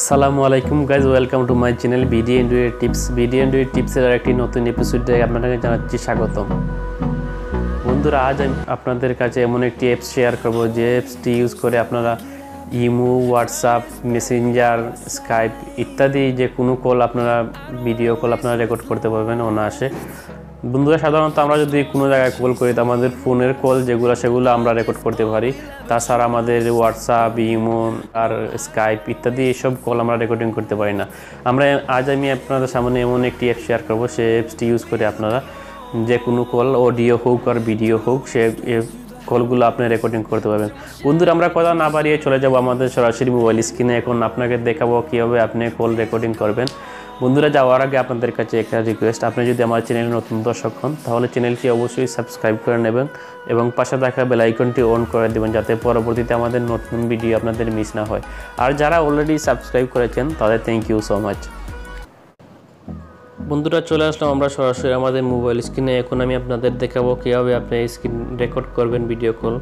আসসালামু আলাইকুম guys welcome to my channel BD এন্ডুয়ে tips BD এন্ডুয়ে টিপসের একটি নতুন এপিসোডে আপনাকে জানাচ্ছি স্বাগতম। বন্ধুরা, আজ আমি আপনাদের কাছে এমন একটি অ্যাপস শেয়ার করব যে অ্যাপসটি ইউজ করে আপনারা ইমো হোয়াটসঅ্যাপ মেসেঞ্জার স্কাইপ ইত্যাদি যে কোনো কল আপনারা ভিডিও কল আপনারা রেকর্ড করতে পারবেন অনায়াসে। বন্ধুরা, সাধারণত আমরা যদি কোনো জায়গায় কল করি, তো আমাদের ফোনের কল যেগুলো সেগুলো আমরা রেকর্ড করতে পারি। তাছাড়া আমাদের হোয়াটসঅ্যাপ ইমো আর স্কাইপ ইত্যাদি এসব কল আমরা রেকর্ডিং করতে পারি না। আমরা আজ আমি আপনাদের সামনে এমন একটি অ্যাপ শেয়ার করব, সে অ্যাপসটি ইউজ করে আপনারা যে কোনো কল অডিও হোক আর ভিডিও হোক, সে কলগুলো আপনি রেকর্ডিং করতে পারবেন। বন্ধুরা, আমরা কথা না বাড়িয়ে চলে যাব আমাদের সরাসরি মোবাইল স্ক্রিনে এখন আপনাকে দেখাবো কীভাবে আপনি কল রেকর্ডিং করবেন। বন্ধুরা, যাওয়ার আগে আপনাদের কাছে একটা রিকোয়েস্ট আপনি যদি আমার চ্যানেলে নতুন দর্শক হন, তাহলে চ্যানেলটি অবশ্যই সাবস্ক্রাইব করে নেবেন এবং পাশে থাকা বেলাইকনটি অন করে দেবেন, যাতে পরবর্তীতে আমাদের নতুন ভিডিও আপনাদের মিস না হয়। আর যারা অলরেডি সাবস্ক্রাইব করেছেন, তাদের থ্যাংক ইউ সো মাচ বন্ধুরা, চলে আসলাম আমরা সরাসরি আমাদের মোবাইল স্ক্রিনে এখন আমি আপনাদের দেখাবো কীভাবে আপনি স্ক্রিন রেকর্ড করবেন ভিডিও কল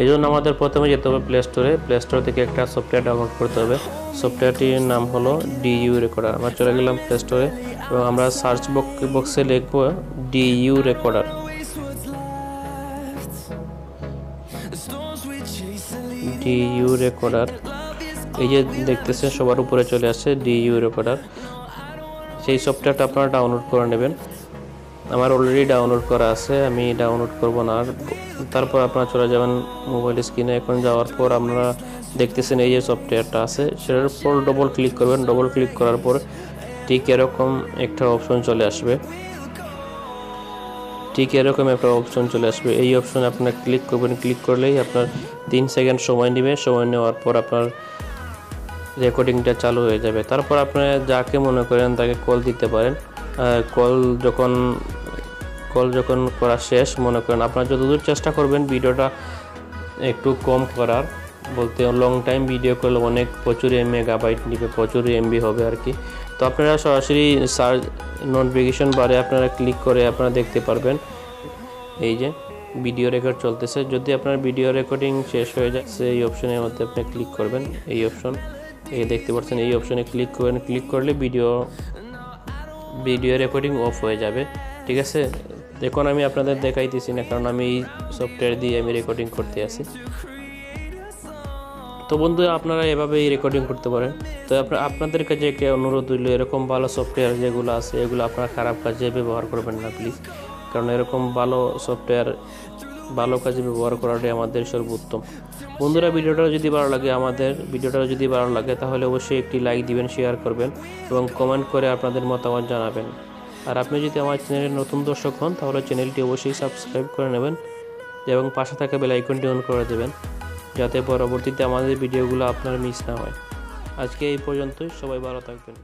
এই জন্য আমাদের প্রথমে যেতে হবে প্লে স্টোরে প্লে স্টোর থেকে একটা সফটওয়্যার ডাউনলোড করতে হবে। সফটওয়্যারটির নাম হলো ডিইউ রেকর্ডার আমরা চলে গেলাম প্লে স্টোরে এবং আমরা সার্চ বক্সে লিখব ডিইউ রেকর্ডার ডিইউ রেকর্ডার এই যে দেখতেছেন, সবার উপরে চলে আসছে ডিইউ রেকর্ডার সেই সফটওয়্যারটা আপনারা ডাউনলোড করে নেবেন। আমার অলরেডি ডাউনলোড করা আছে, আমি ডাউনলোড করব না। আর তারপর আপনারা চলে যাবেন মোবাইল স্ক্রিনে এখন যাওয়ার পর আপনারা দেখতেছেন এই যে সফটওয়্যারটা আছে। সেটার উপর ডবল ক্লিক করবেন। ডবল ক্লিক করার পর ঠিক এরকম একটা অপশন চলে আসবে। ঠিক এরকম একটা অপশন চলে আসবে। এই অপশনে আপনার ক্লিক করবেন। ক্লিক করলেই আপনার তিন সেকেন্ড সময় নেবে। সময় নেওয়ার পর আপনার রেকর্ডিংটা চালু হয়ে যাবে। তারপর আপনারা যাকে মনে করেন তাকে কল দিতে পারেন। কল যখন কল যখন করা শেষ, মনে করেন আপনারা যতদূর চেষ্টা করবেন ভিডিওটা একটু কম করার। বলতে লং টাইম ভিডিও করলে অনেক প্রচুর মেগাবাইট নিবে, প্রচুর এমবি হবে আর কি। তো আপনারা সরাসরি সার্চ নোটিফিকেশন বারে আপনারা ক্লিক করে আপনারা দেখতে পারবেন। এই যে ভিডিও রেকর্ড চলতেছে। যদি আপনার ভিডিও রেকর্ডিং শেষ হয়ে যায়, সেই অপশনের মধ্যে আপনি ক্লিক করবেন। এই অপশন এই দেখতে পাচ্ছেন, এই অপশনে ক্লিক করবেন ক্লিক করলে ভিডিও ভিডিও রেকর্ডিং অফ হয়ে যাবে, ঠিক আছে? এখন আমি আপনাদের দেখাইতেছি না, কারণ আমি এই সফটওয়্যার দিয়ে আমি রেকর্ডিং করতে আসি তো বন্ধু, আপনারা এভাবেই রেকর্ডিং করতে পারেন। তো আপনাদের কাছে একটা অনুরোধ হইল এরকম ভালো সফটওয়্যার যেগুলো আছে, এগুলো আপনারা খারাপ কাজে ব্যবহার করবেন না প্লিজ কারণ এরকম ভালো সফটওয়্যার ভালো কাজে ব্যবহার করাটাই আমাদের সর্বোত্তম। বন্ধুরা, ভিডিওটা যদি ভালো লাগে, আমাদের ভিডিওটা যদি ভালো লাগে, তাহলে অবশ্যই একটি লাইক দিবেন শেয়ার করবেন এবং কমেন্ট করে আপনাদের মতামত জানাবেন। আর আপনি যদি আমার চ্যানেলের নতুন দর্শক হন, তাহলে চ্যানেলটি অবশ্যই সাবস্ক্রাইব করে নেবেন এবং পাশে থাকা বেল আইকনটি অন করে দেবেন, যাতে পরবর্তীতে আমাদের ভিডিওগুলো আপনার মিস না হয়। আজকে এই পর্যন্তই, সবাই ভালো থাকবেন।